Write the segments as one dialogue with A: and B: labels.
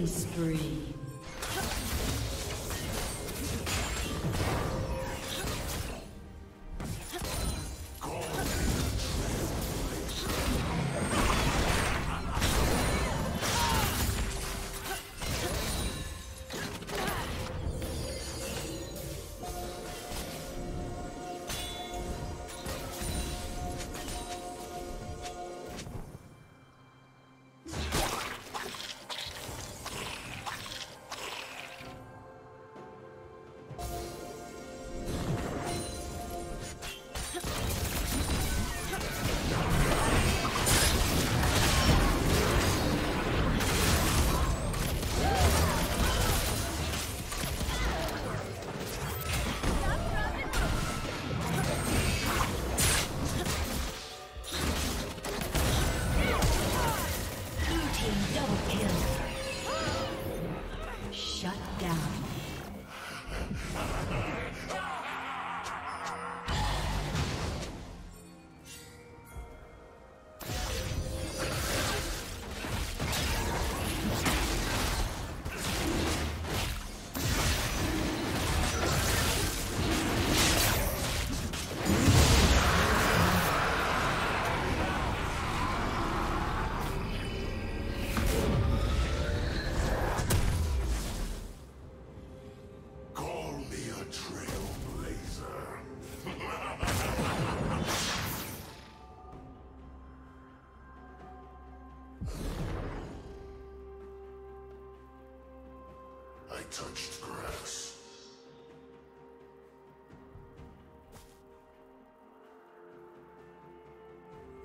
A: Killing spree.
B: Touched grass.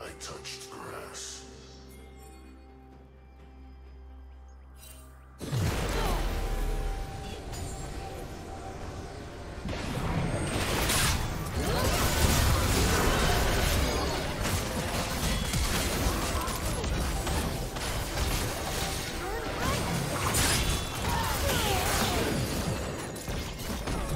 B: I touched grass.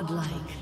C: Godlike.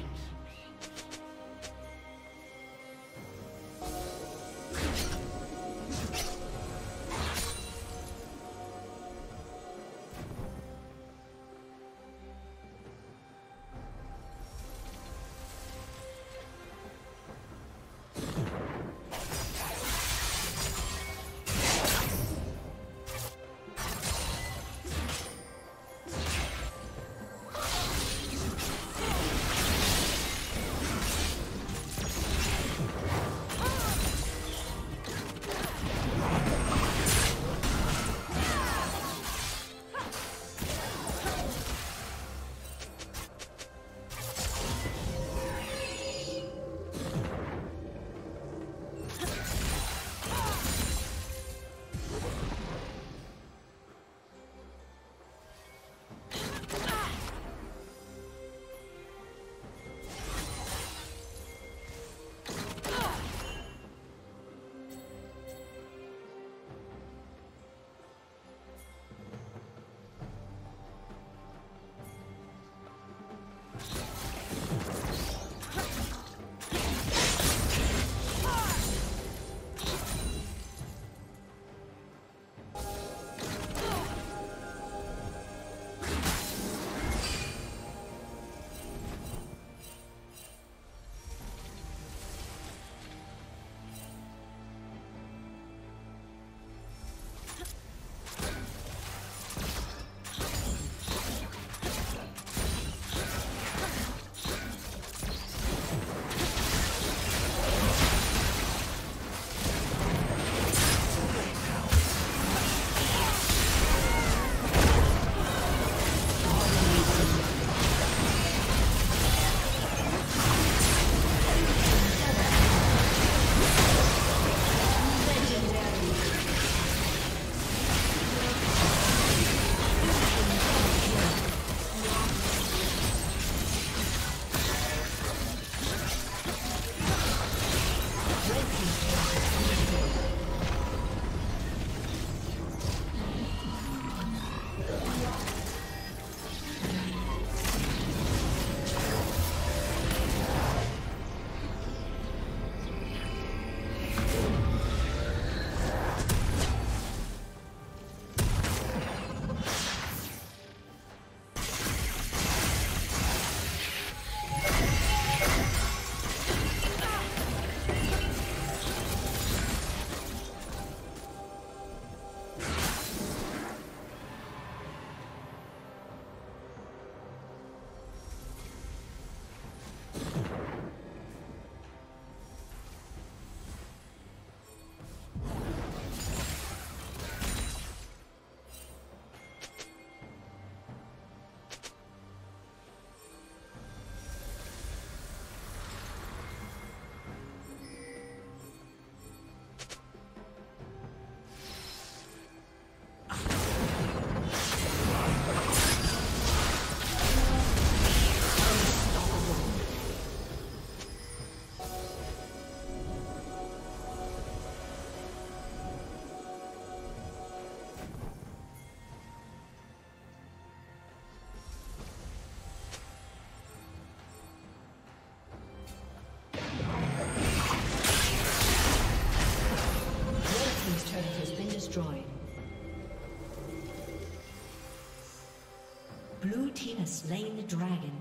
A: Blue team has slain the dragon.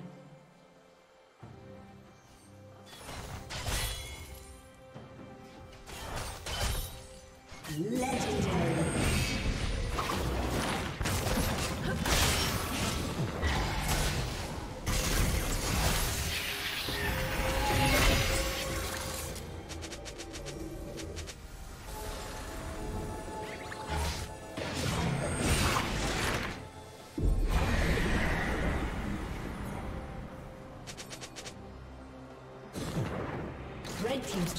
A: Legendary.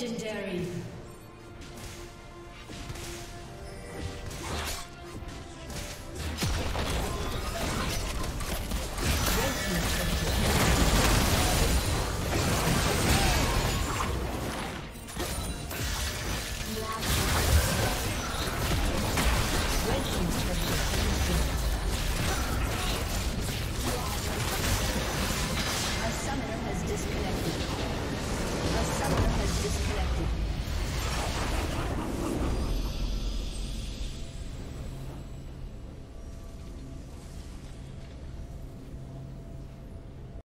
A: Legendary.